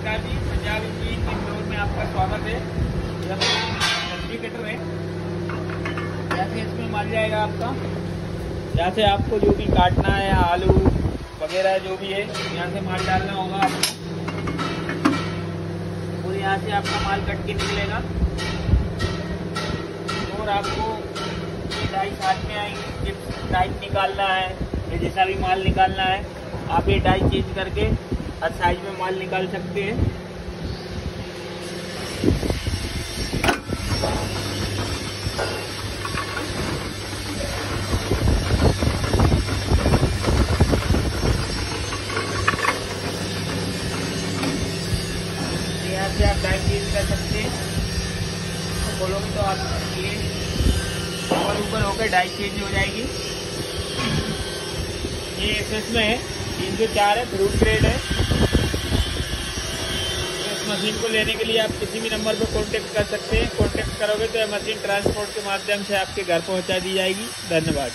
नमस्कार जी, पंजाब की इंदौर में आपका स्वागत है। सब्ज़ी कटर है। जैसे इसमें माल जाएगा आपका। यहाँ से आपको जो भी काटना है, आलू वगैरह जो भी है, यहाँ से माल डालना होगा आपको। और यहाँ से आपका माल कट के निकलेगा। और आपको डाई साथ में आएँगे। जिस निकालना है जैसा भी माल निकालना है, आप ये डाई चेंज करके साइज़ में माल निकाल सकते हैं। यहाँ से आप चेंज कर सकते हैं। तो तो आप ऊपर होकर चेंज हो जाएगी। ये एस में है। तीन सौ चार है फ्रूट ग्रेड है। मशीन को लेने के लिए आप किसी भी नंबर पर कॉन्टेक्ट कर सकते हैं। कॉन्टेक्ट करोगे तो यह मशीन ट्रांसपोर्ट के माध्यम से आपके घर पहुँचा दी जाएगी। धन्यवाद।